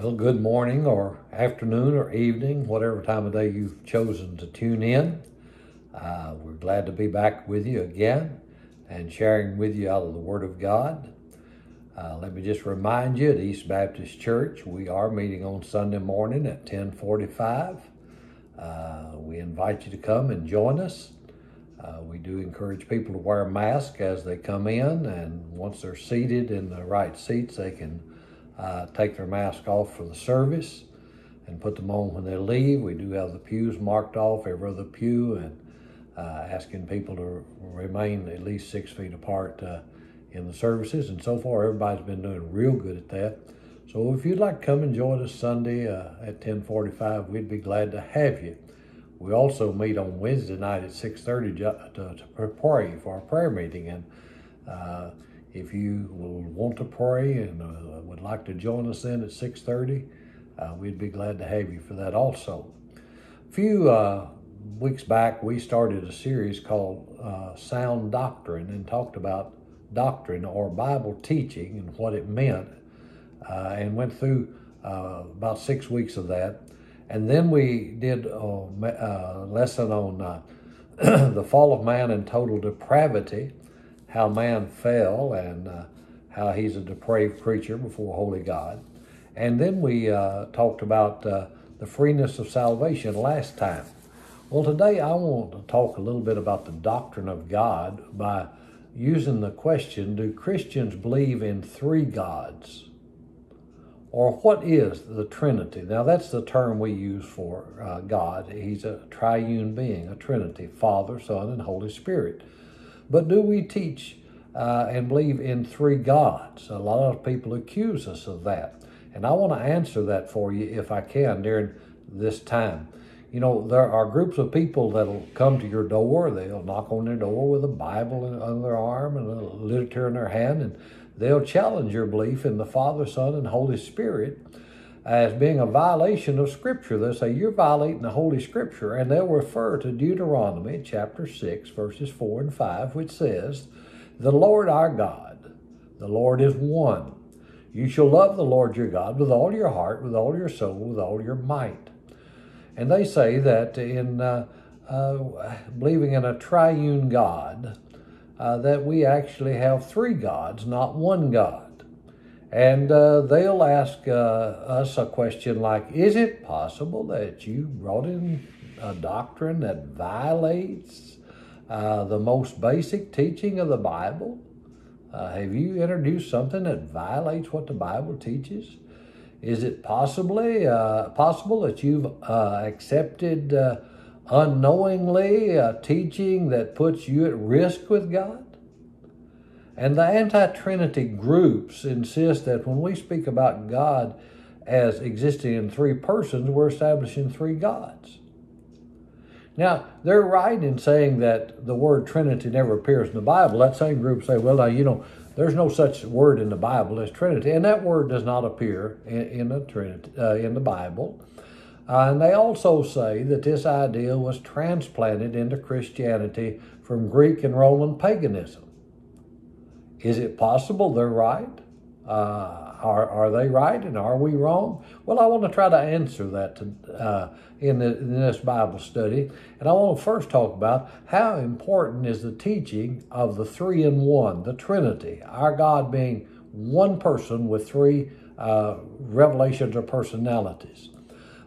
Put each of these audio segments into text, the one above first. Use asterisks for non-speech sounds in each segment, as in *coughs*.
Well, good morning or afternoon or evening, whatever time of day you've chosen to tune in. Uh, we're glad to be back with you again and sharing with you out of the Word of God. Uh, let me just remind you at East Baptist Church, we are meeting on Sunday morning at 1045. Uh, we invite you to come and join us. Uh, we do encourage people to wear a mask as they come in, and once they're seated in the right seats, they can uh, take their mask off for the service and put them on when they leave. We do have the pews marked off, every other pew, and uh, asking people to remain at least six feet apart uh, in the services. And so far, everybody's been doing real good at that. So if you'd like to come and join us Sunday uh, at 1045, we'd be glad to have you. We also meet on Wednesday night at 6.30 to, to pray for our prayer meeting. And uh, if you will want to pray and uh, would like to join us then at 6.30, uh, we'd be glad to have you for that also. A few uh, weeks back, we started a series called uh, Sound Doctrine and talked about doctrine or Bible teaching and what it meant uh, and went through uh, about six weeks of that. And then we did a lesson on *clears throat* the fall of man and total depravity how man fell and uh, how he's a depraved creature before holy God. And then we uh, talked about uh, the freeness of salvation last time. Well, today I want to talk a little bit about the doctrine of God by using the question Do Christians believe in three gods? Or what is the Trinity? Now, that's the term we use for uh, God. He's a triune being, a Trinity Father, Son, and Holy Spirit. But do we teach uh, and believe in three gods? A lot of people accuse us of that. And I want to answer that for you if I can during this time. You know, there are groups of people that'll come to your door. They'll knock on their door with a Bible under their arm and a literature in their hand, and they'll challenge your belief in the Father, Son, and Holy Spirit as being a violation of Scripture. They'll say, You're violating the Holy Scripture. And they'll refer to Deuteronomy chapter 6, verses 4 and 5, which says, The Lord our God, the Lord is one. You shall love the Lord your God with all your heart, with all your soul, with all your might. And they say that in uh, uh, believing in a triune God, uh, that we actually have three gods, not one God. And uh, they'll ask uh, us a question like Is it possible that you brought in a doctrine that violates uh, the most basic teaching of the Bible? Uh, have you introduced something that violates what the Bible teaches? Is it possibly uh, possible that you've uh, accepted unknowingly a teaching that puts you at risk with God? And the anti Trinity groups insist that when we speak about God as existing in three persons, we're establishing three gods. Now, they're right in saying that the word Trinity never appears in the Bible. That same group say, well, now, you know, there's no such word in the Bible as Trinity, and that word does not appear in, in the Trinity uh, in the Bible. Uh, and they also say that this idea was transplanted into Christianity from Greek and Roman paganism. Is it possible they're right? Uh, are, are they right and are we wrong? Well, I want to try to answer that to, uh, in, the, in this Bible study. And I want to first talk about how important is the teaching of the three in one, the Trinity, our God being one person with three uh, revelations or personalities.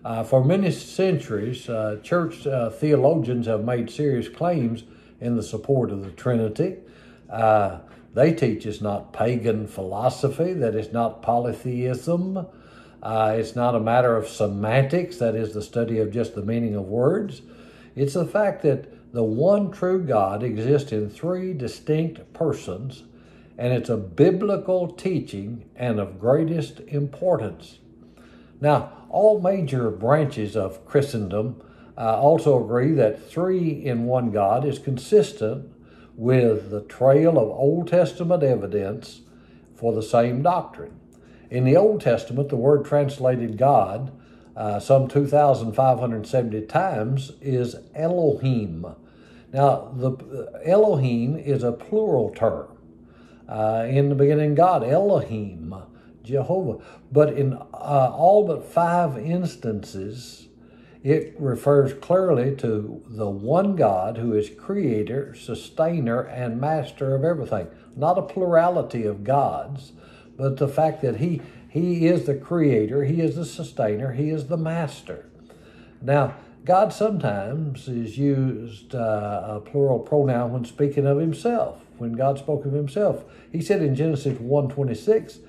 Uh, for many centuries, uh, church uh, theologians have made serious claims in the support of the Trinity. They teach it's not pagan philosophy, that it's not polytheism. Uh, it's not a matter of semantics, that is the study of just the meaning of words. It's the fact that the one true God exists in three distinct persons, and it's a biblical teaching and of greatest importance. Now, all major branches of Christendom uh, also agree that three in one God is consistent with the trail of Old Testament evidence for the same doctrine. In the Old Testament, the word translated God uh, some 2,570 times is Elohim. Now, the uh, Elohim is a plural term. Uh, in the beginning, God, Elohim, Jehovah. But in uh, all but five instances, it refers clearly to the one God who is creator, sustainer, and master of everything. Not a plurality of gods, but the fact that he, he is the creator, he is the sustainer, he is the master. Now, God sometimes is used uh, a plural pronoun when speaking of himself. When God spoke of himself, he said in Genesis 1:26,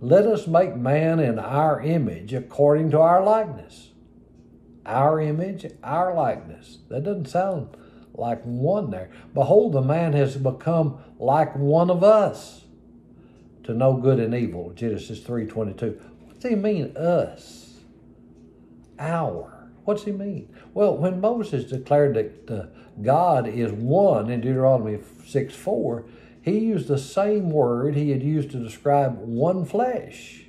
"Let us make man in our image according to our likeness." Our image, our likeness. That doesn't sound like one there. Behold, the man has become like one of us to know good and evil. Genesis 3:22. What does he mean us? Our. What's he mean? Well, when Moses declared that uh, God is one in Deuteronomy 6 4, he used the same word he had used to describe one flesh,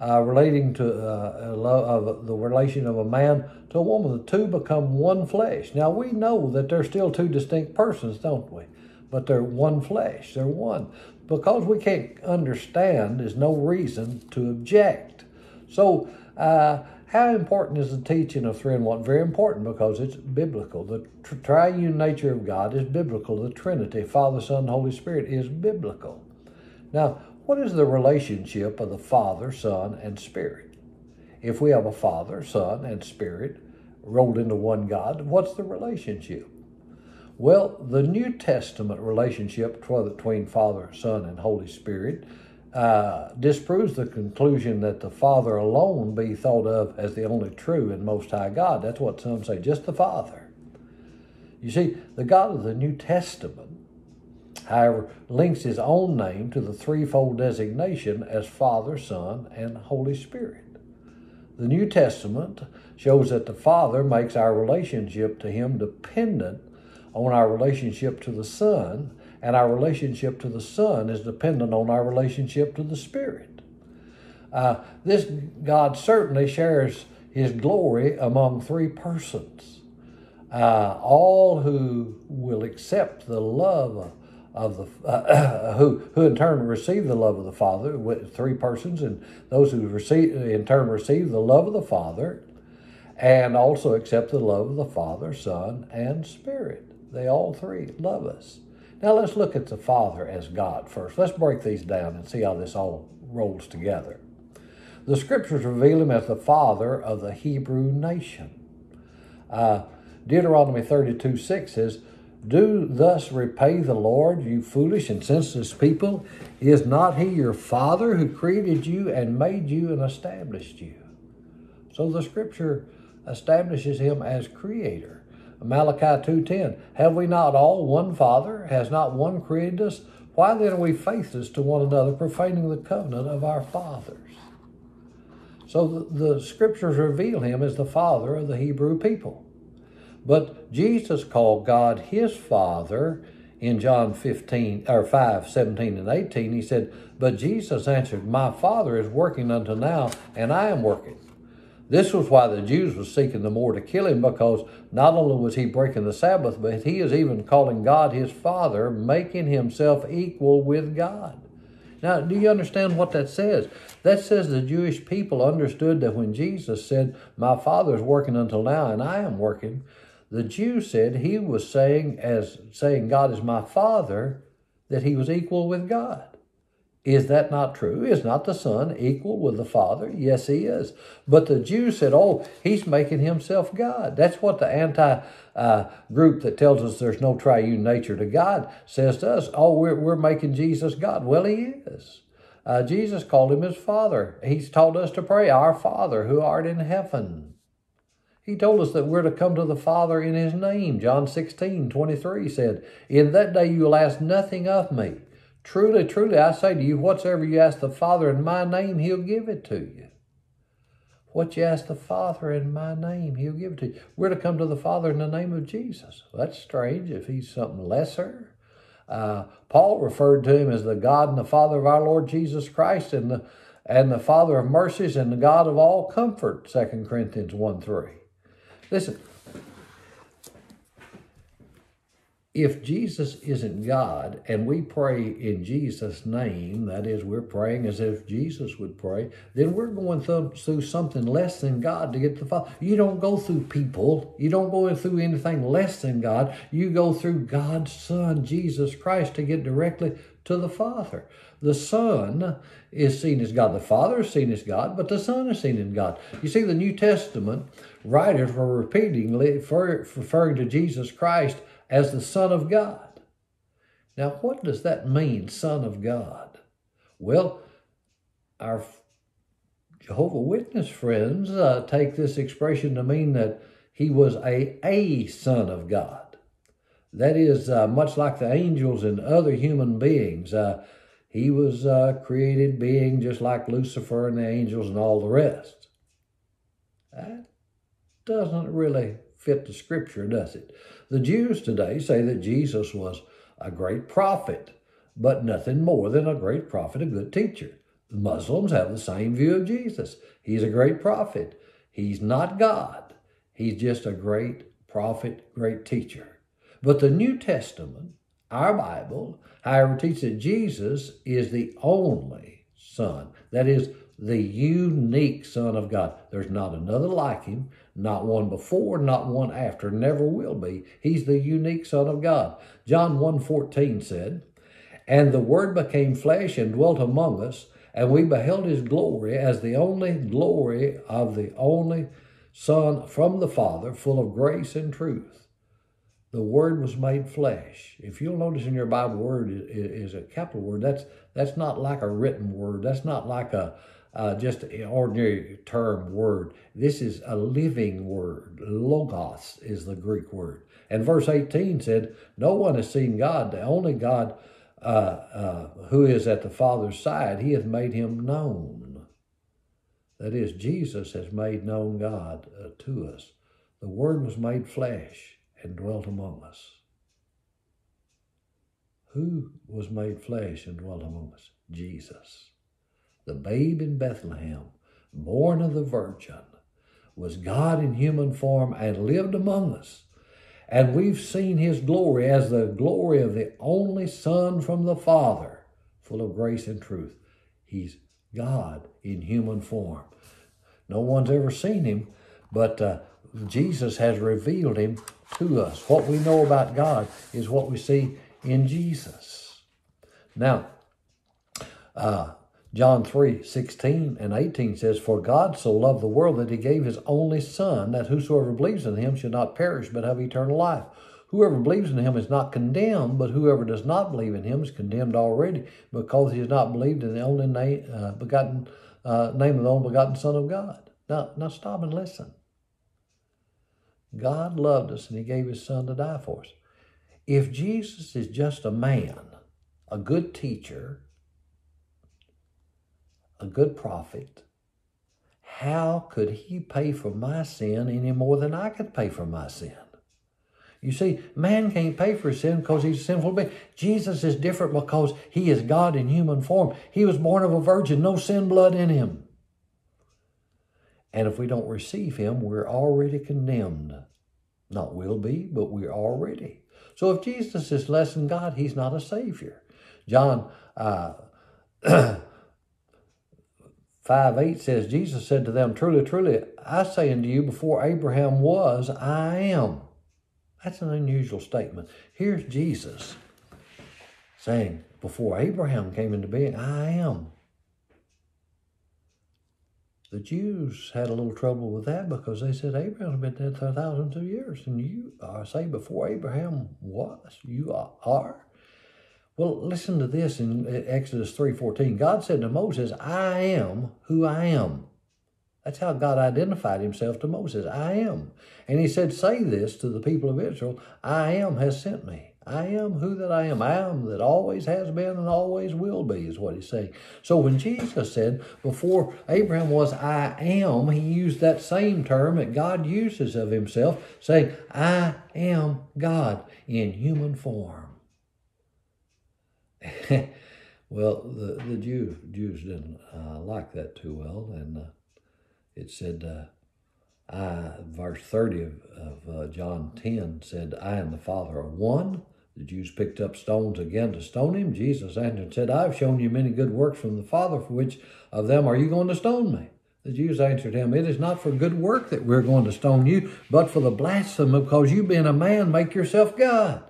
uh, relating to uh, of the relation of a man to a woman. The two become one flesh. Now, we know that they're still two distinct persons, don't we? But they're one flesh, they're one. Because we can't understand, there's no reason to object. So, uh, how important is the teaching of three and one? Very important because it's biblical. The triune nature of God is biblical. The Trinity, Father, Son, Holy Spirit, is biblical. Now, what is the relationship of the Father, Son, and Spirit? If we have a Father, Son, and Spirit rolled into one God, what's the relationship? Well, the New Testament relationship between Father, Son, and Holy Spirit uh, disproves the conclusion that the Father alone be thought of as the only true and most high God. That's what some say, just the Father. You see, the God of the New Testament, however, links his own name to the threefold designation as Father, Son, and Holy Spirit. The New Testament shows that the Father makes our relationship to him dependent on our relationship to the Son and our relationship to the Son is dependent on our relationship to the Spirit. Uh, this God certainly shares His glory among three persons. Uh, all who will accept the love of the uh, *clears throat* who who in turn receive the love of the Father, with three persons, and those who receive in turn receive the love of the Father, and also accept the love of the Father, Son, and Spirit. They all three love us. Now let's look at the Father as God first. Let's break these down and see how this all rolls together. The scriptures reveal him as the father of the Hebrew nation. Uh, Deuteronomy 32 6 says, Do thus repay the Lord, you foolish and senseless people. Is not he your father who created you and made you and established you? So the scripture establishes him as creator. Malachi 2.10, Have we not all one Father? Has not one created us? Why then are we faithless to one another, profaning the covenant of our fathers? So the, the scriptures reveal him as the father of the Hebrew people. But Jesus called God his father in John 15 or 5, 17 and 18. He said, But Jesus answered, My father is working until now, and I am working. This was why the Jews were seeking the more to kill him, because not only was he breaking the Sabbath, but he is even calling God his Father, making himself equal with God. Now, do you understand what that says? That says the Jewish people understood that when Jesus said, My Father is working until now, and I am working, the Jews said he was saying, as saying God is my Father, that he was equal with God. Is that not true? Is not the Son equal with the Father? Yes, he is. But the Jews said, oh, he's making himself God. That's what the anti uh, group that tells us there's no triune nature to God says to us. Oh, we're, we're making Jesus God. Well, he is. Uh, Jesus called him his Father. He's taught us to pray, Our Father who art in heaven. He told us that we're to come to the Father in his name. John 16, 23 said, In that day you will ask nothing of me. Truly, truly, I say to you, whatsoever you ask the Father in my name, he'll give it to you. What you ask the Father in my name, he'll give it to you. We're to come to the Father in the name of Jesus. Well, that's strange if he's something lesser. Uh, Paul referred to him as the God and the Father of our Lord Jesus Christ and the, and the Father of mercies and the God of all comfort, 2 Corinthians 1 3. Listen, if Jesus isn't God and we pray in Jesus' name, that is, we're praying as if Jesus would pray, then we're going through, something less than God to get to the Father. You don't go through people, you don't go through anything less than God. You go through God's Son, Jesus Christ, to get directly to the Father. The Son is seen as God. The Father is seen as God, but the Son is seen as God. You see, the New Testament writers were repeatedly referring to Jesus Christ as the Son of God. Now, what does that mean, Son of God? Well, our Jehovah Witness friends uh, take this expression to mean that he was a a son of God. That is uh, much like the angels and other human beings. Uh, he was a created being just like Lucifer and the angels and all the rest. That doesn't really fit the scripture, does it? The Jews today say that Jesus was a great prophet, but nothing more than a great prophet, a good teacher. The Muslims have the same view of Jesus. He's a great prophet. He's not God. He's just a great prophet, great teacher. But the New Testament, our Bible, however, teaches that Jesus is the only Son. That is, the unique Son of God. There's not another like him, not one before, not one after, never will be. He's the unique Son of God. John 1.14 said, And the Word became flesh and dwelt among us, and we beheld his glory as the only glory of the only Son from the Father, full of grace and truth. The Word was made flesh. If you'll notice in your Bible, word is a capital word. That's that's not like a written word. That's not like a uh, just an ordinary term word. This is a living word. Logos is the Greek word. And verse 18 said, No one has seen God. The only God uh, uh, who is at the Father's side, he hath made him known. That is, Jesus has made known God uh, to us. The Word was made flesh and dwelt among us. Who was made flesh and dwelt among us? Jesus the babe in Bethlehem, born of the Virgin, was God in human form and lived among us. And we've seen his glory as the glory of the only Son from the Father, full of grace and truth. He's God in human form. No one's ever seen him, but uh, Jesus has revealed him to us. What we know about God is what we see in Jesus. Now, uh, John 3 16 and 18 says, For God so loved the world that he gave his only Son, that whosoever believes in him should not perish but have eternal life. Whoever believes in him is not condemned, but whoever does not believe in him is condemned already, because he has not believed in the only name, uh, begotten, uh, name of the only begotten Son of God. Now, now stop and listen. God loved us and he gave his Son to die for us. If Jesus is just a man, a good teacher, a good prophet, how could he pay for my sin any more than I could pay for my sin? You see, man can't pay for his sin because he's a sinful being. Jesus is different because he is God in human form. He was born of a virgin, no sin blood in him. And if we don't receive him, we're already condemned. Not will be, but we're already. So if Jesus is less than God, he's not a Savior. John uh, *clears throat* 5 8 says, Jesus said to them, Truly, truly, I say unto you, before Abraham was, I am. That's an unusual statement. Here's Jesus saying, Before Abraham came into being, I am. The Jews had a little trouble with that because they said Abraham's been dead for a thousand two years, and you are say before Abraham was, you are. Well, listen to this in uh, Exodus 3:14. God said to Moses, "I am who I am." That's how God identified himself to Moses. I am. And he said, Say this to the people of Israel I am has sent me. I am who that I am. I am that always has been and always will be, is what he's saying. So when Jesus said, Before Abraham was I am, he used that same term that God uses of himself, saying, I am God in human form. *laughs* well, the, the Jew, Jews didn't uh, like that too well, and uh, it said, uh, I, verse 30 of, of uh, John 10 said, I and the Father are one. The Jews picked up stones again to stone him. Jesus answered and said, I've shown you many good works from the Father, for which of them are you going to stone me? The Jews answered him, It is not for good work that we're going to stone you, but for the blasphemy, because you being a man make yourself God.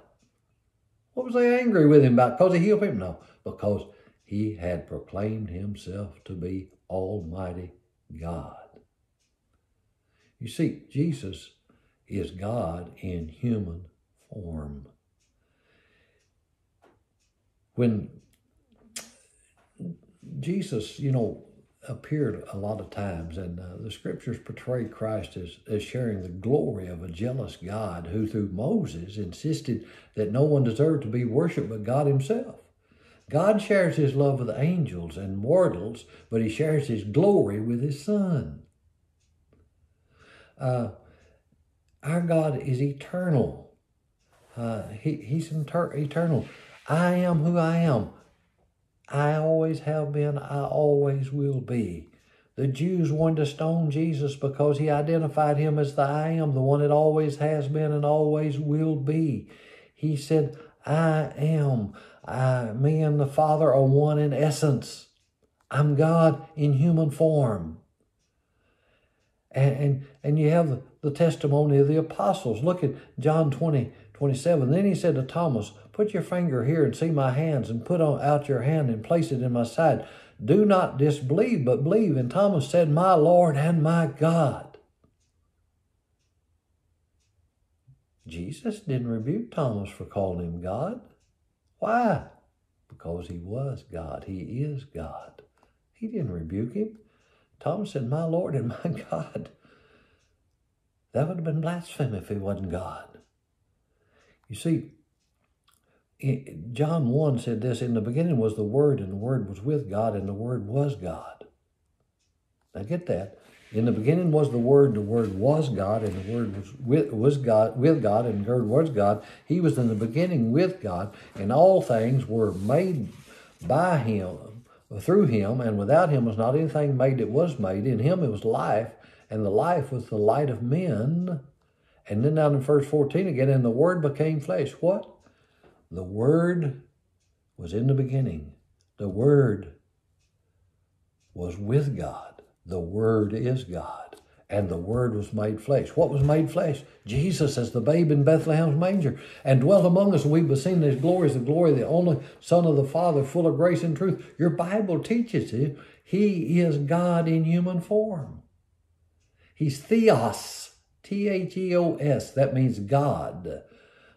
What was they angry with him about? Because he healed him? No, because he had proclaimed himself to be Almighty God. You see, Jesus is God in human form. When Jesus, you know, appeared a lot of times, and uh, the scriptures portray Christ as, as sharing the glory of a jealous God who, through Moses, insisted that no one deserved to be worshiped but God Himself. God shares His love with angels and mortals, but He shares His glory with His Son. Uh, our God is eternal. Uh, he, he's inter- eternal. I am who I am. I always have been, I always will be. The Jews wanted to stone Jesus because he identified him as the I am, the one that always has been and always will be. He said, I am. I, me and the Father are one in essence. I'm God in human form. And, and, and you have the, the testimony of the apostles. Look at John 20, 27. Then he said to Thomas, Put your finger here and see my hands, and put out your hand and place it in my side. Do not disbelieve, but believe. And Thomas said, My Lord and my God. Jesus didn't rebuke Thomas for calling him God. Why? Because he was God. He is God. He didn't rebuke him. Thomas said, My Lord and my *laughs* God. That would have been blasphemy if he wasn't God. You see, John 1 said this In the beginning was the Word, and the Word was with God, and the Word was God. Now get that. In the beginning was the Word, the Word was God, and the Word was with, was God with God, and the Word was God. He was in the beginning with God, and all things were made by Him, through Him, and without Him was not anything made that was made. In Him it was life, and the life was the light of men. And then down in verse 14 again, and the Word became flesh. What? The Word was in the beginning. The Word was with God. The Word is God. And the Word was made flesh. What was made flesh? Jesus as the babe in Bethlehem's manger and dwelt among us. We've seen his glory as the glory of the only Son of the Father, full of grace and truth. Your Bible teaches you he is God in human form. He's Theos, T H E O S. That means God,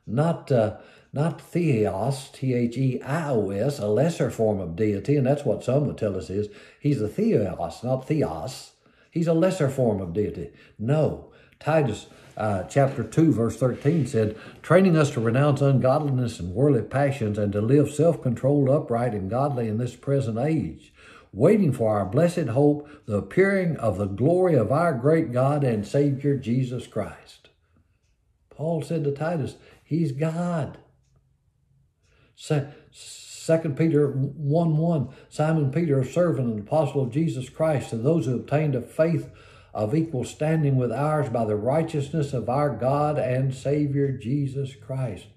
not. Uh, not theios, T H E I O S, a lesser form of deity, and that's what some would tell us is. He's a theos, not theos. He's a lesser form of deity. No. Titus uh, chapter 2, verse 13 said, training us to renounce ungodliness and worldly passions and to live self controlled, upright, and godly in this present age, waiting for our blessed hope, the appearing of the glory of our great God and Savior Jesus Christ. Paul said to Titus, He's God. Second Peter 1 1, Simon Peter, a servant and apostle of Jesus Christ, to those who obtained a faith of equal standing with ours by the righteousness of our God and Savior Jesus Christ.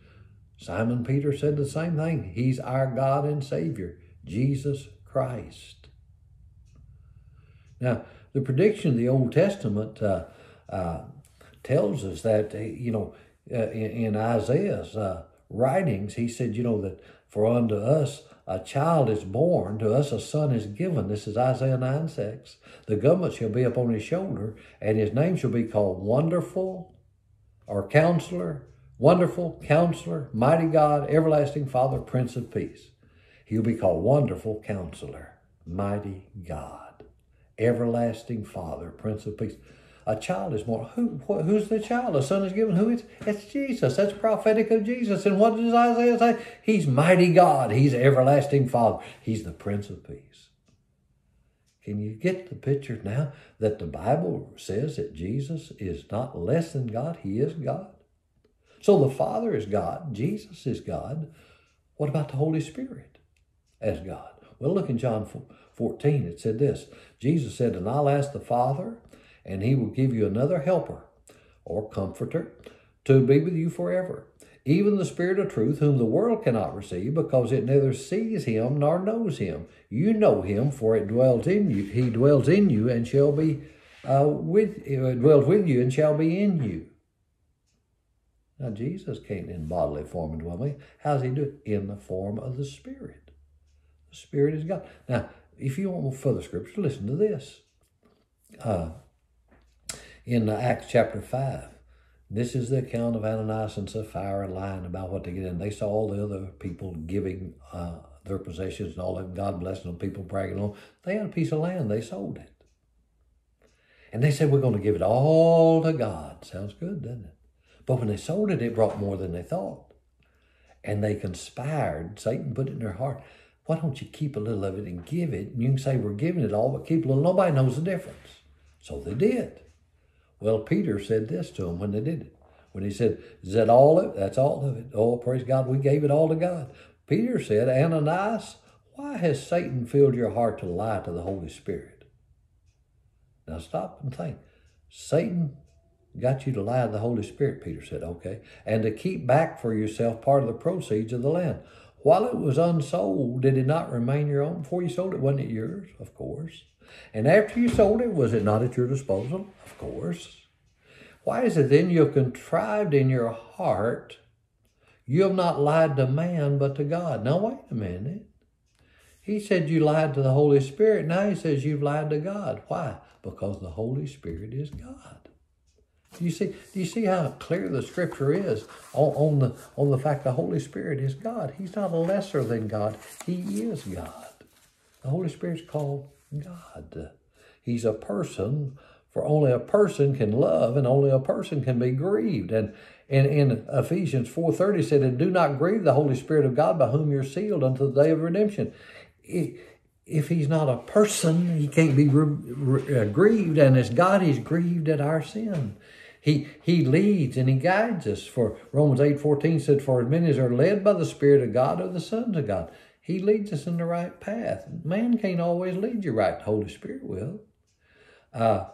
Simon Peter said the same thing. He's our God and Savior, Jesus Christ. Now, the prediction of the Old Testament uh, uh, tells us that, you know, uh, in, in Isaiah's uh, writings, he said, you know, that for unto us a child is born, to us a son is given. This is Isaiah 9 6. The government shall be upon his shoulder, and his name shall be called Wonderful or Counselor, Wonderful, Counselor, Mighty God, Everlasting Father, Prince of Peace. He'll be called Wonderful Counselor, Mighty God, Everlasting Father, Prince of Peace a child is born. Who, who's the child? A son is given. Who is? It's Jesus. That's prophetic of Jesus. And what does Isaiah say? He's mighty God. He's everlasting Father. He's the Prince of Peace. Can you get the picture now that the Bible says that Jesus is not less than God? He is God. So the Father is God. Jesus is God. What about the Holy Spirit as God? Well, look in John 14. It said this Jesus said, And I'll ask the Father, and he will give you another helper or comforter to be with you forever. even the Spirit of truth, whom the world cannot receive, because it neither sees him nor knows him. You know him, for it dwells in you. He dwells in you and shall be uh, with uh, dwells with you and shall be in you. Now Jesus came in bodily form and dwelt me. How's he do it? In the form of the Spirit. The Spirit is God. Now, if you want further scripture, listen to this. Uh, in Acts chapter 5, this is the account of Ananias and Sapphira lying about what they get in. They saw all the other people giving uh, their possessions and all that, God blessing them, people bragging on. They had a piece of land, they sold it. And they said, We're going to give it all to God. Sounds good, doesn't it? But when they sold it, it brought more than they thought. And they conspired. Satan put it in their heart. Why don't you keep a little of it and give it? And you can say, We're giving it all, but keep a little. Nobody knows the difference. So they did. Well, Peter said this to them when they did it. When he said, Is that all of it? That's all of it. Oh, praise God, we gave it all to God. Peter said, Ananias, why has Satan filled your heart to lie to the Holy Spirit? Now stop and think. Satan got you to lie to the Holy Spirit, Peter said, okay, and to keep back for yourself part of the proceeds of the land. While it was unsold, did it not remain your own? Before you sold it, wasn't it yours? Of course. And after you sold it, was it not at your disposal? Of course. Why is it then you have contrived in your heart, you have not lied to man, but to God? Now, wait a minute. He said you lied to the Holy Spirit. Now he says you've lied to God. Why? Because the Holy Spirit is God. Do you see? Do you see how clear the Scripture is on, on the on the fact the Holy Spirit is God? He's not lesser than God. He is God. The Holy Spirit's called God. He's a person, for only a person can love and only a person can be grieved. And in, in Ephesians 4.30 said, And do not grieve the Holy Spirit of God by whom you're sealed unto the day of redemption. If he's not a person, he can't be uh, grieved. And as God, he's grieved at our sin. He, he leads and he guides us. For Romans 8.14 said, For as many as are led by the Spirit of God are the sons of God. He leads us in the right path. Man can't always lead you right. The Holy Spirit will. Uh,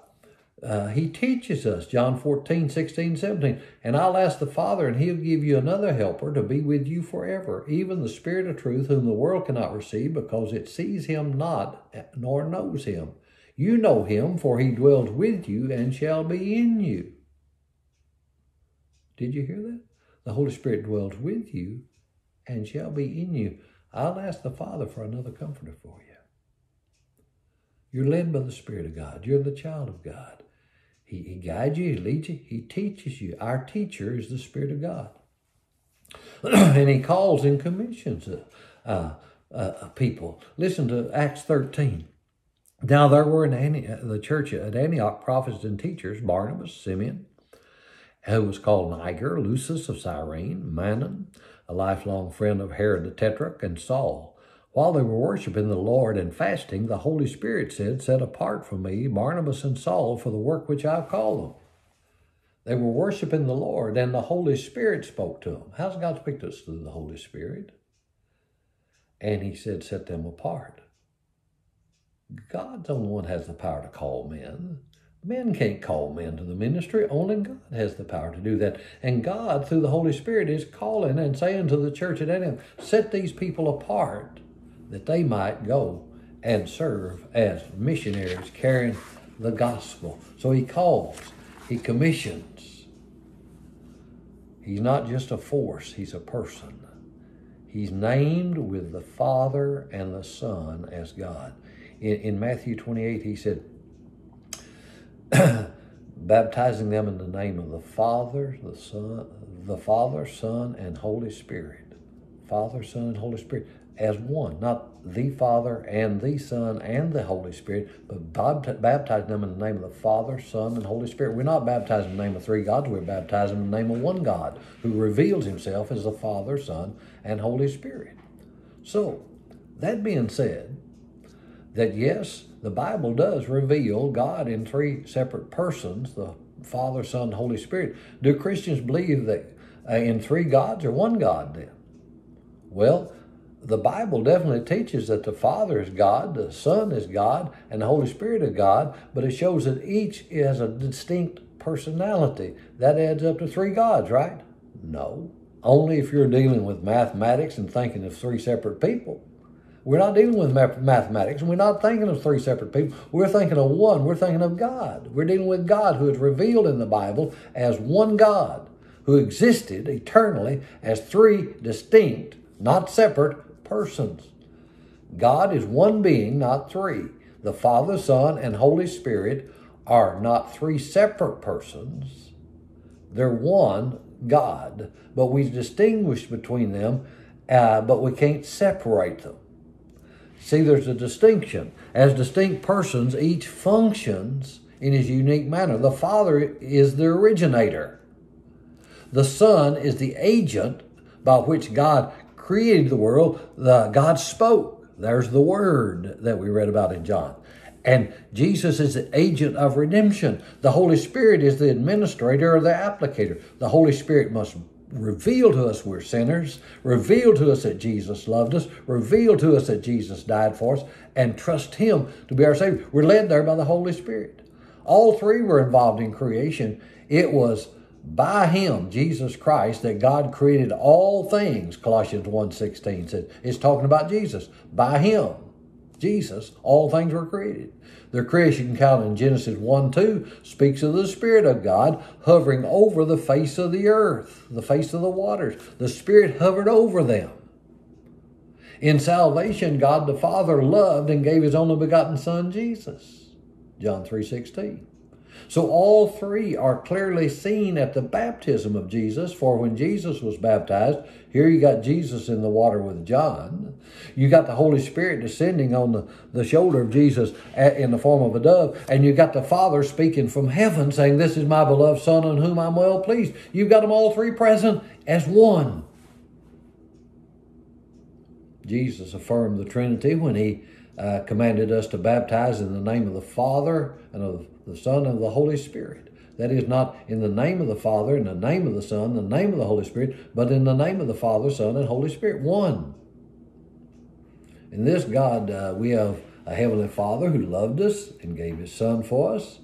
uh, he teaches us, John 14, 16, 17. And I'll ask the Father, and he'll give you another helper to be with you forever, even the Spirit of truth, whom the world cannot receive, because it sees him not, nor knows him. You know him, for he dwells with you and shall be in you. Did you hear that? The Holy Spirit dwells with you and shall be in you. I'll ask the Father for another comforter for you. You're led by the Spirit of God. You're the child of God. He, he guides you, He leads you, He teaches you. Our teacher is the Spirit of God. *clears throat* and He calls and commissions uh, uh, uh, people. Listen to Acts 13. Now there were in Antioch, the church at Antioch prophets and teachers, Barnabas, Simeon, who was called Niger, Lucius of Cyrene, Manaen, a lifelong friend of Herod the Tetrarch, and Saul. While they were worshiping the Lord and fasting, the Holy Spirit said, Set apart for me Barnabas and Saul for the work which I've called them. They were worshiping the Lord, and the Holy Spirit spoke to them. How's God speak to us through the Holy Spirit? And he said, Set them apart. God's the only one has the power to call men. Men can't call men to the ministry. Only God has the power to do that. And God, through the Holy Spirit, is calling and saying to the church at Antioch, set these people apart that they might go and serve as missionaries carrying the gospel. So he calls, he commissions. He's not just a force, he's a person. He's named with the Father and the Son as God. In, in Matthew 28, he said, *coughs* baptizing them in the name of the Father, the Son, the Father, Son, and Holy Spirit. Father, Son, and Holy Spirit as one, not the Father and the Son and the Holy Spirit, but baptizing them in the name of the Father, Son, and Holy Spirit. We're not baptizing in the name of three gods, we're baptizing in the name of one God who reveals himself as the Father, Son, and Holy Spirit. So, that being said, that yes, the Bible does reveal God in three separate persons, the Father, Son, Holy Spirit. Do Christians believe that uh, in three gods or one God then? Well, the Bible definitely teaches that the Father is God, the Son is God, and the Holy Spirit is God, but it shows that each has a distinct personality. That adds up to three gods, right? No, only if you're dealing with mathematics and thinking of three separate people. We're not dealing with mathematics, and we're not thinking of three separate people. We're thinking of one. We're thinking of God. We're dealing with God who is revealed in the Bible as one God who existed eternally as three distinct, not separate persons. God is one being, not three. The Father, Son, and Holy Spirit are not three separate persons. They're one God, but we distinguish between them, uh, but we can't separate them. See, there's a distinction. As distinct persons, each functions in his unique manner. The Father is the originator. The Son is the agent by which God created the world. The, God spoke. There's the word that we read about in John. And Jesus is the agent of redemption. The Holy Spirit is the administrator or the applicator. The Holy Spirit must reveal to us we're sinners, reveal to us that Jesus loved us, reveal to us that Jesus died for us, and trust Him to be our Savior. We're led there by the Holy Spirit. All three were involved in creation. It was by him jesus christ that god created all things colossians 1.16 says it's talking about jesus by him jesus all things were created. The creation account in genesis 1 2 speaks of the spirit of god hovering over the face of the earth the face of the waters the spirit hovered over them. In salvation god the father loved and gave his only begotten son jesus. John 3.16 so all three are clearly seen at the baptism of Jesus. For when Jesus was baptized, here you got Jesus in the water with John. You got the Holy Spirit descending on the, the shoulder of Jesus in the form of a dove. And you got the Father speaking from heaven saying, This is my beloved Son on whom I'm well pleased. You've got them all three present as one. Jesus affirmed the Trinity when he uh, commanded us to baptize in the name of the Father and of the Son, and the Holy Spirit. That is not in the name of the Father, in the name of the Son, the name of the Holy Spirit, but in the name of the Father, Son, and Holy Spirit. One. In this God, uh, we have a Heavenly Father who loved us and gave His Son for us.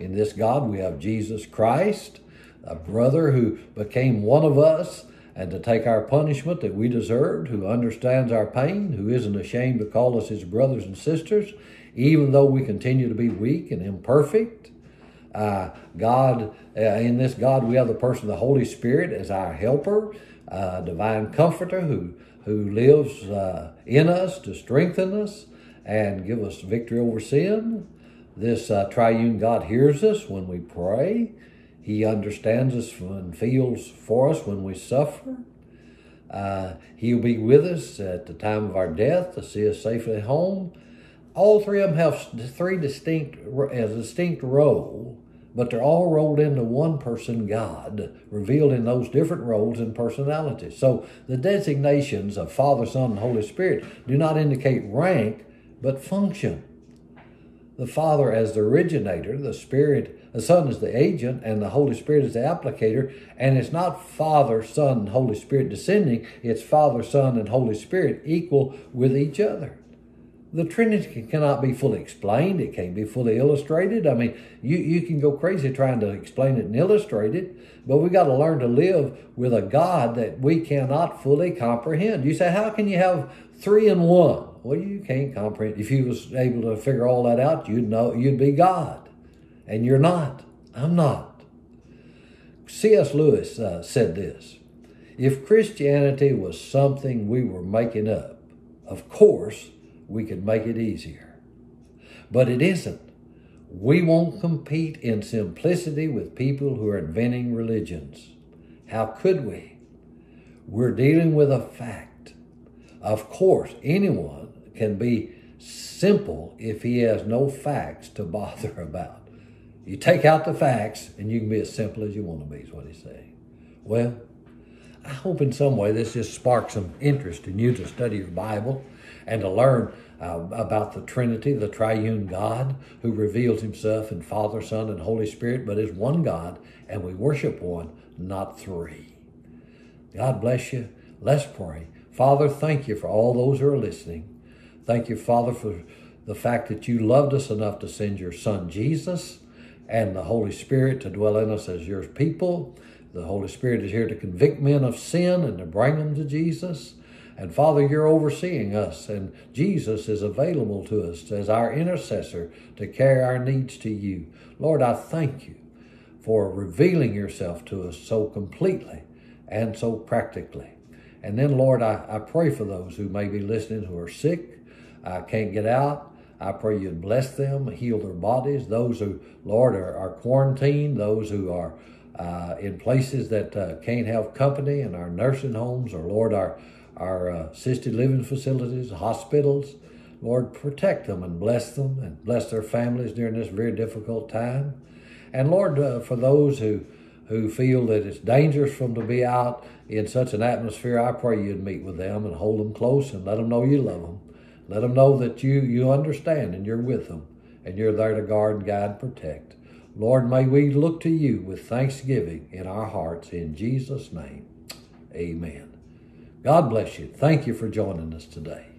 In this God, we have Jesus Christ, a brother who became one of us and to take our punishment that we deserved, who understands our pain, who isn't ashamed to call us his brothers and sisters, even though we continue to be weak and imperfect. Uh, God, uh, in this God, we have the person the Holy Spirit as our helper, uh, divine comforter who, who lives uh, in us to strengthen us and give us victory over sin. This uh, triune God hears us when we pray. He understands us and feels for us when we suffer. Uh, he'll be with us at the time of our death to see us safely home. All three of them have three distinct, a distinct role, but they're all rolled into one person, God, revealed in those different roles and personalities. So the designations of Father, Son, and Holy Spirit do not indicate rank, but function the Father as the originator, the Spirit, the Son is the agent, and the Holy Spirit is the applicator. And it's not Father, Son, and Holy Spirit descending, it's Father, Son, and Holy Spirit equal with each other. The Trinity cannot be fully explained, it can't be fully illustrated. I mean, you, you can go crazy trying to explain it and illustrate it, but we got to learn to live with a God that we cannot fully comprehend. You say, how can you have three in one? Well, you can't comprehend. If you was able to figure all that out, you'd know you'd be God, and you're not. I'm not. C.S. Lewis uh, said this: If Christianity was something we were making up, of course we could make it easier, but it isn't. We won't compete in simplicity with people who are inventing religions. How could we? We're dealing with a fact. Of course, anyone can be simple if he has no facts to *laughs* bother about. You take out the facts and you can be as simple as you want to be, is what he's saying. Well, I hope in some way this just sparks some interest in you to study your Bible and to learn uh, about the Trinity, the triune God who reveals himself in Father, Son, and Holy Spirit, but is one God, and we worship one, not three. God bless you. Let's pray. Father, thank you for all those who are listening. Thank you, Father, for the fact that you loved us enough to send your Son Jesus and the Holy Spirit to dwell in us as your people. The Holy Spirit is here to convict men of sin and to bring them to Jesus. And Father, you're overseeing us, and Jesus is available to us as our intercessor to carry our needs to you. Lord, I thank you for revealing yourself to us so completely and so practically. And then, Lord, I, I pray for those who may be listening who are sick, uh, can't get out. I pray you'd bless them, heal their bodies. Those who, Lord, are, are quarantined, those who are uh, in places that uh, can't have company in our nursing homes, or Lord, our our uh, assisted living facilities, hospitals. Lord, protect them and bless them and bless their families during this very difficult time. And Lord, uh, for those who who feel that it's dangerous for them to be out in such an atmosphere, I pray you'd meet with them and hold them close and let them know you love them. Let them know that you you understand and you're with them and you're there to guard, guide, and protect. Lord, may we look to you with thanksgiving in our hearts in Jesus' name. Amen. God bless you. Thank you for joining us today.